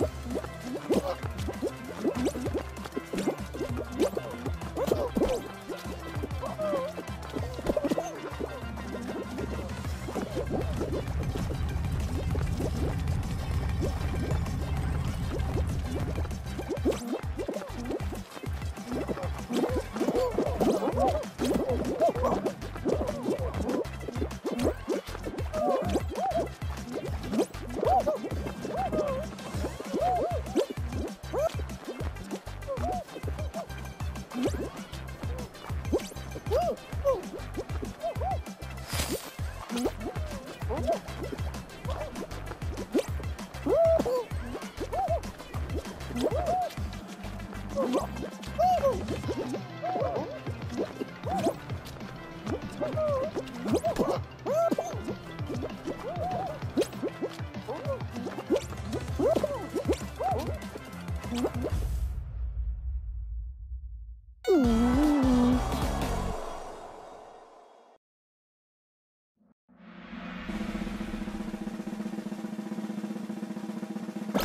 What?